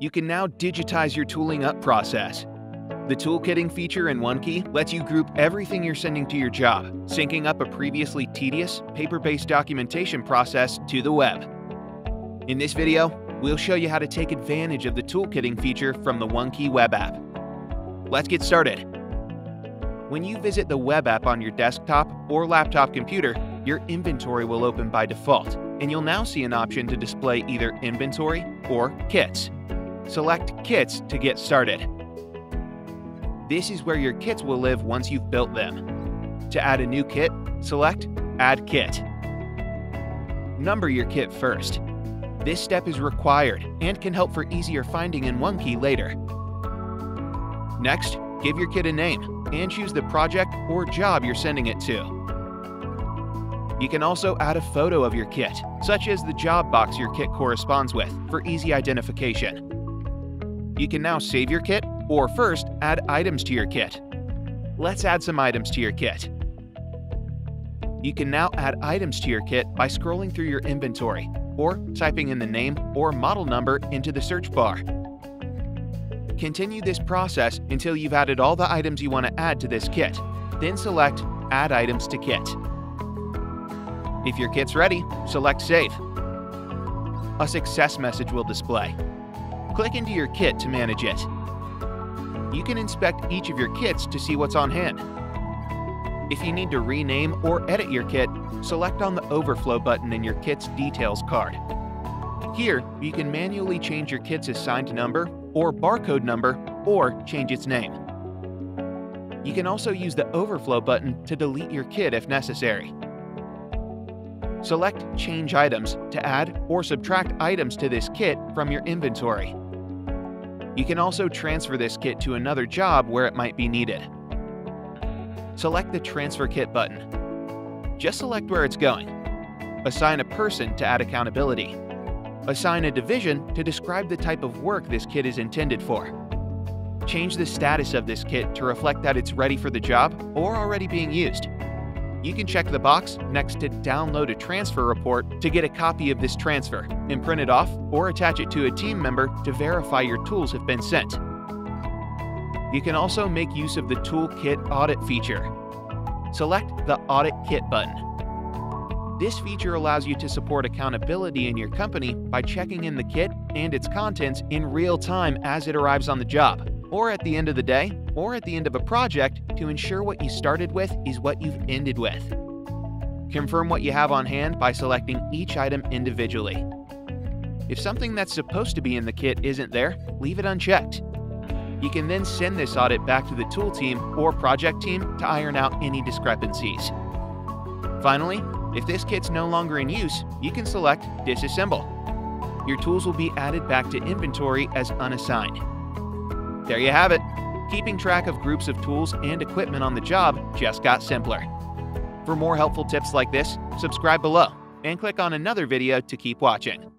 you can now digitize your tooling up process. The toolkitting feature in OneKey lets you group everything you're sending to your job, syncing up a previously tedious, paper-based documentation process to the web. In this video, we'll show you how to take advantage of the toolkitting feature from the OneKey web app. Let's get started. When you visit the web app on your desktop or laptop computer, your inventory will open by default, and you'll now see an option to display either inventory or kits. Select Kits to get started. This is where your kits will live once you've built them. To add a new kit, select Add Kit. Number your kit first. This step is required and can help for easier finding in OneKey later. Next, give your kit a name and choose the project or job you're sending it to. You can also add a photo of your kit, such as the job box your kit corresponds with, for easy identification. You can now save your kit or first, add items to your kit. Let's add some items to your kit. You can now add items to your kit by scrolling through your inventory or typing in the name or model number into the search bar. Continue this process until you've added all the items you want to add to this kit. Then select Add Items to Kit. If your kit's ready, select Save. A success message will display. Click into your kit to manage it you can inspect each of your kits to see what's on hand. If you need to rename or edit your kit, select on the Overflow button in your kit's details card. Here, you can manually change your kit's assigned number or barcode number or change its name. You can also use the Overflow button to delete your kit if necessary. Select Change Items to add or subtract items to this kit from your inventory. You can also transfer this kit to another job where it might be needed. Select the Transfer Kit button. Just select where it's going. Assign a person to add accountability. Assign a division to describe the type of work this kit is intended for. Change the status of this kit to reflect that it's ready for the job or already being used you can check the box next to Download a Transfer Report to get a copy of this transfer and print it off or attach it to a team member to verify your tools have been sent. You can also make use of the Toolkit Audit feature. Select the Audit Kit button. This feature allows you to support accountability in your company by checking in the kit and its contents in real time as it arrives on the job, or at the end of the day, or at the end of a project to ensure what you started with is what you've ended with. Confirm what you have on hand by selecting each item individually. If something that's supposed to be in the kit isn't there, leave it unchecked. You can then send this audit back to the tool team or project team to iron out any discrepancies. Finally, if this kit's no longer in use, you can select Disassemble. Your tools will be added back to inventory as unassigned. There you have it. Keeping track of groups of tools and equipment on the job just got simpler. For more helpful tips like this, subscribe below and click on another video to keep watching.